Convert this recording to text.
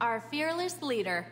our fearless leader,